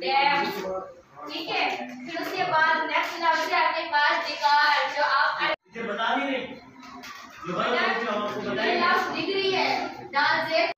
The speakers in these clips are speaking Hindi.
डैम ठीक है फिर उसके बाद नेक्स्ट लेवल से आपके पास डिकार जो आप बता नहीं रहे जो आपको बताएँगे डिग्री है।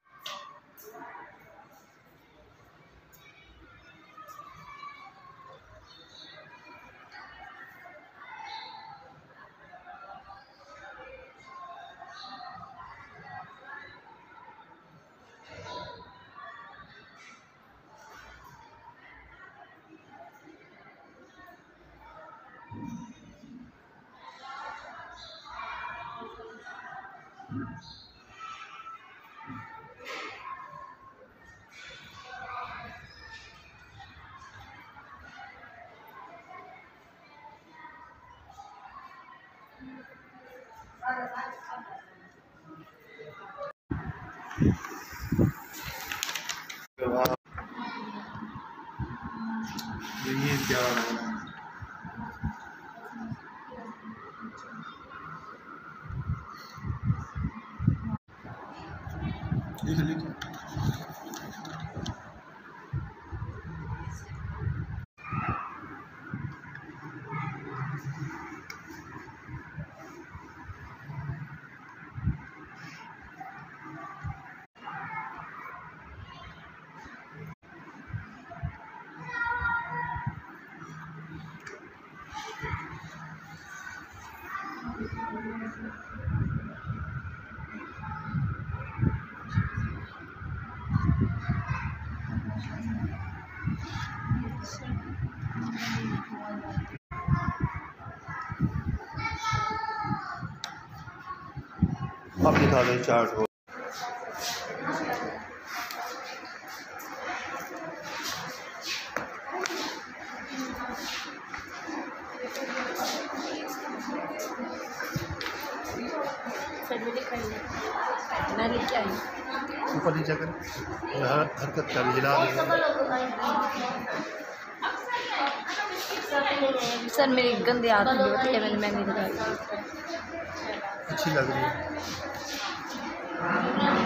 ये क्या हो? रहा है लिख लिख दो चार्ट हो ऊपर नीचे कर। हर हरकत कर हिला सर मेरी गंदी आदत है मैंने मैं नहीं अच्छी लग रही है। Thank you.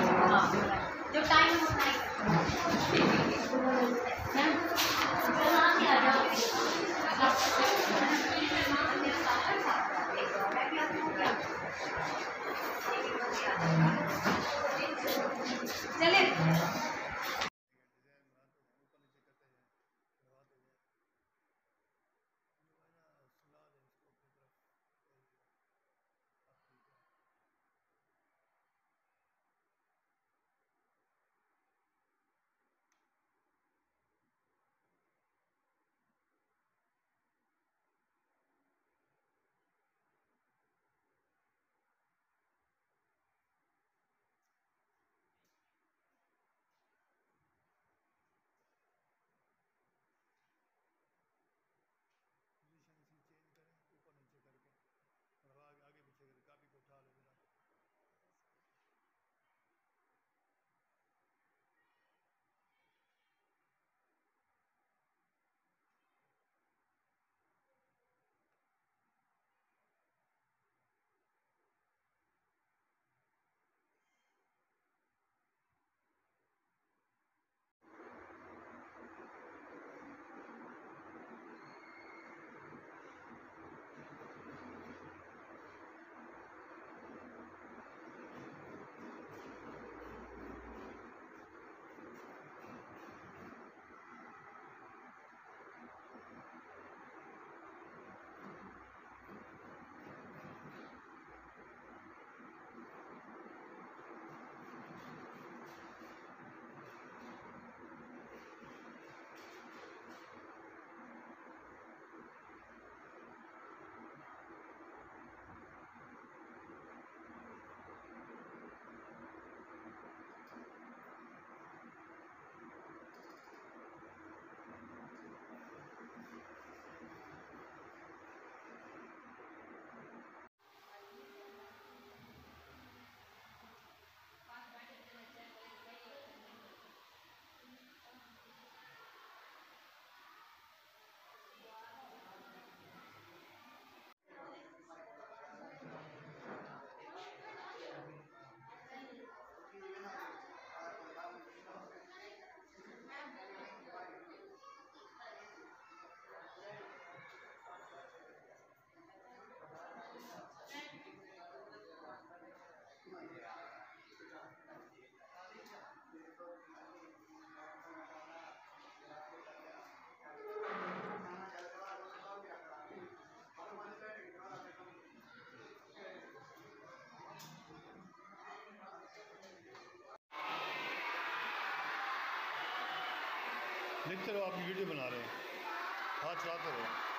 लिखते रहो आप वीडियो बना रहे हैं। हाथ चलाते रहो।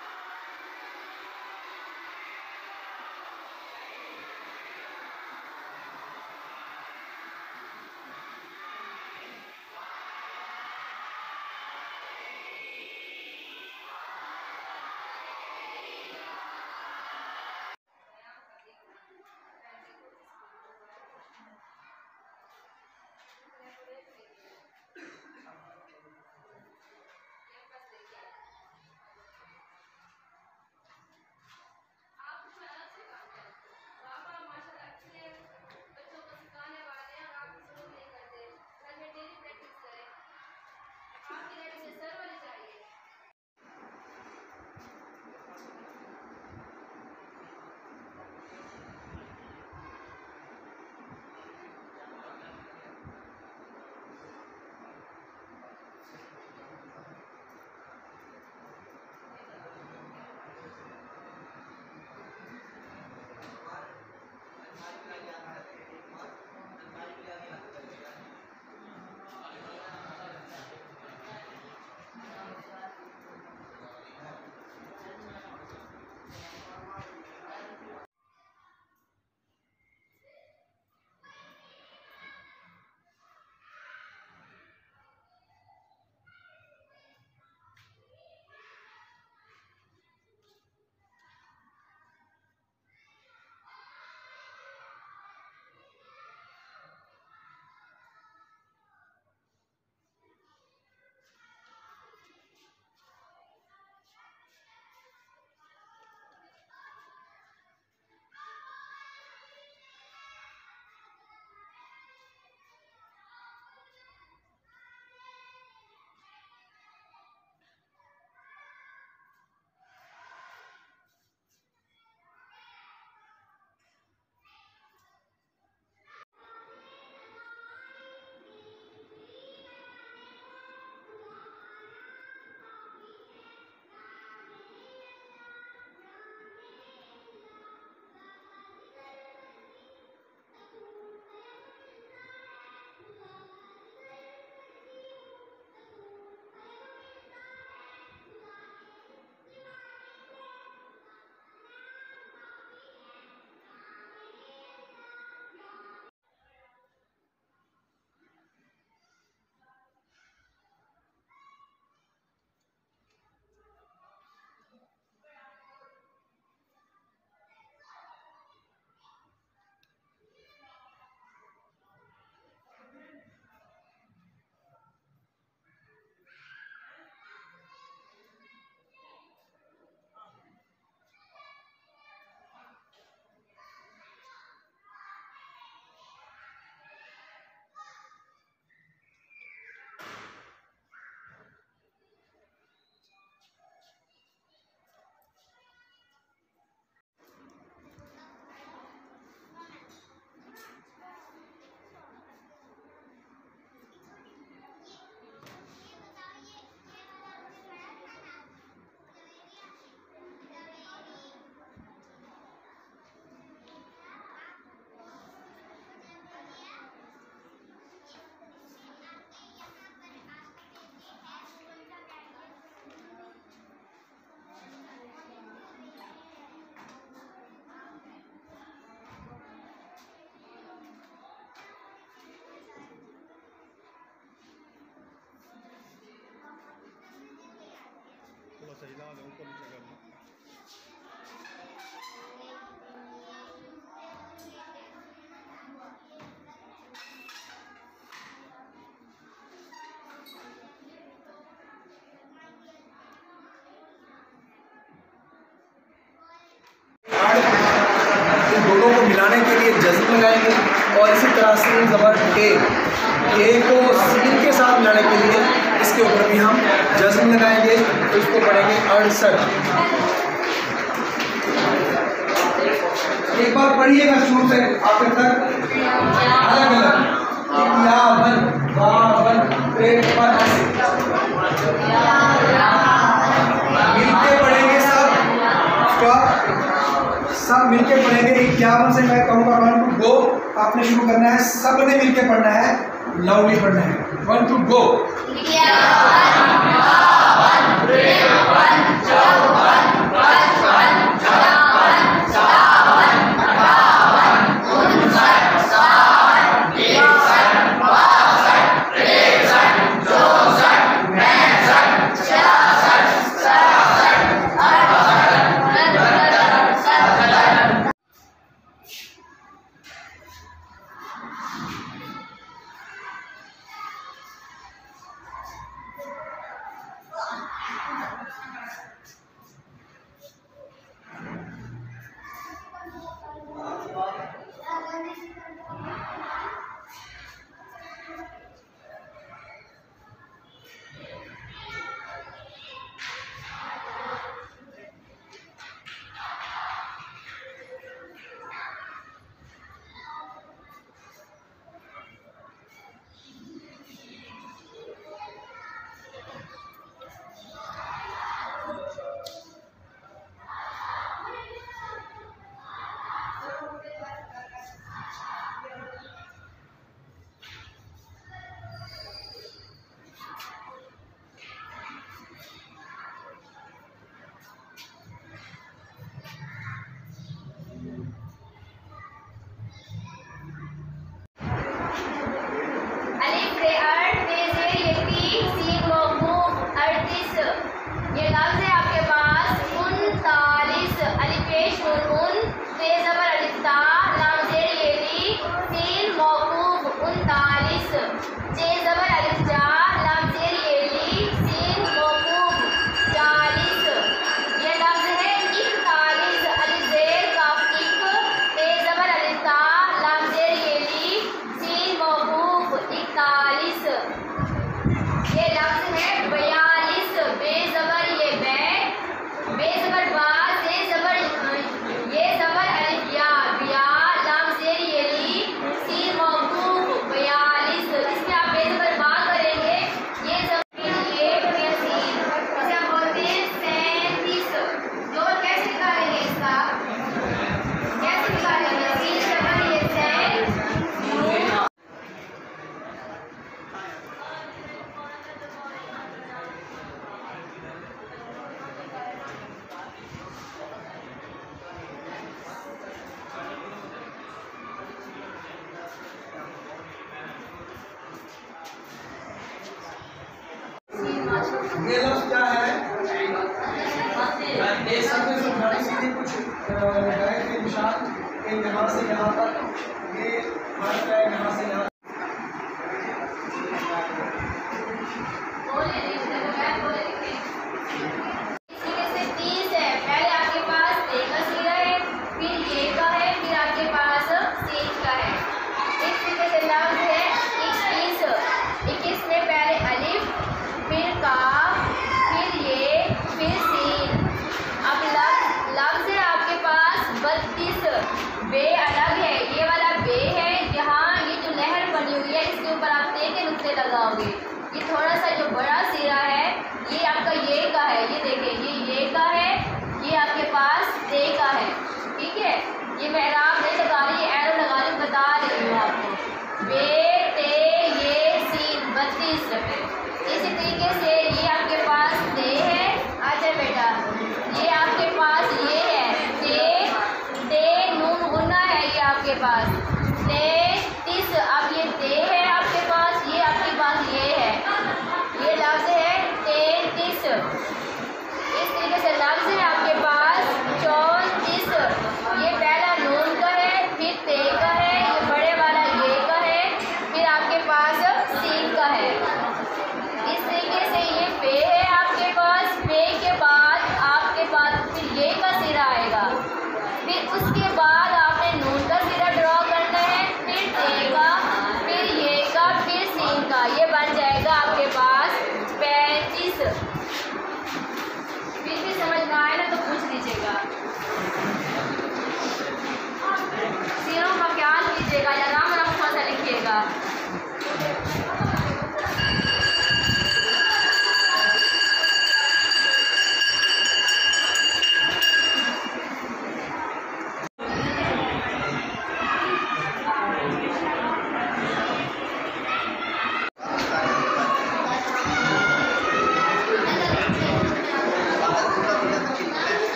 थोड़ा सा हिला दो ऊपर नीचे करना? दोनों को मिलाने के लिए जज्म लगाएँगे और इसी तरह से ज़बर ए ए को सीन के साथ मिलाने के लिए इसके ऊपर भी हम जज्म लगाएँगे तो इसको पढ़ेंगे अड़सठ। एक बार पढ़िएगा शुरू से, आखिर तक। अलग अलग इक्यावन, बावन, तिरपन सब मिलके पढ़ेंगे इक्यावन से मैं कहूँगा वन टू गो आपने शुरू करना है सबने मिलके पढ़ना है। लाउडली पढ़ना है। वन टू गो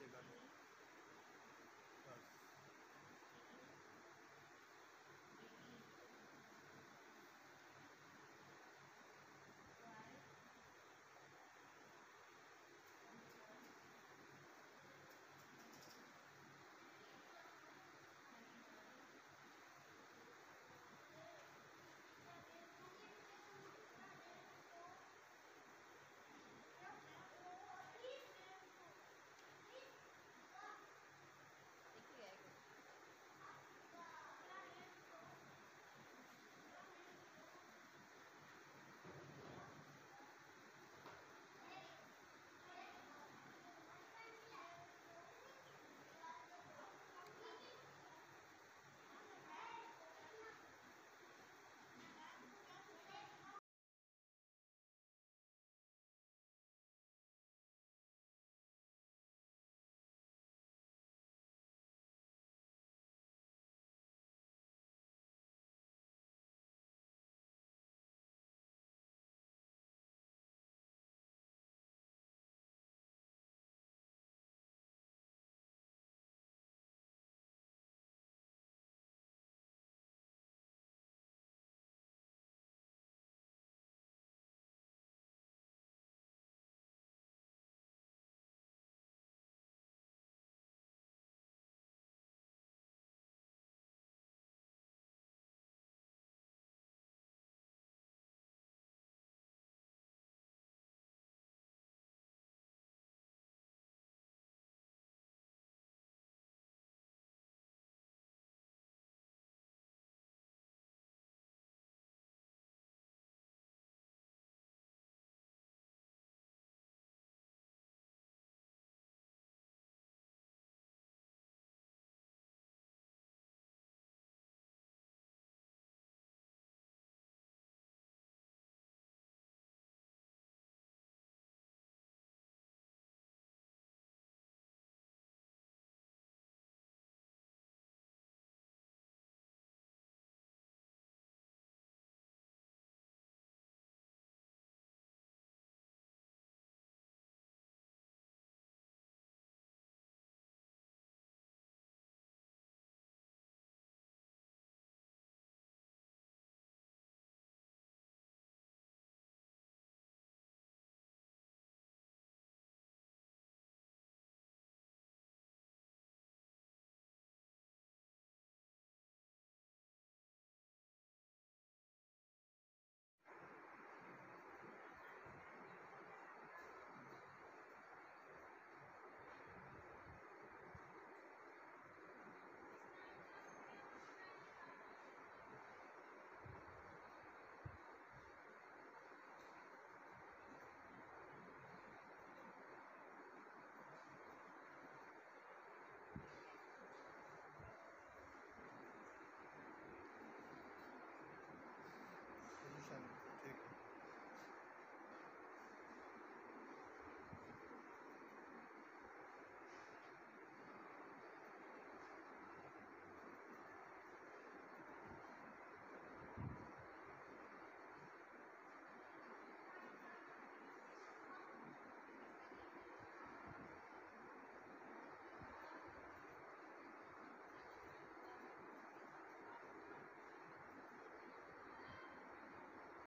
साइड नीचे कर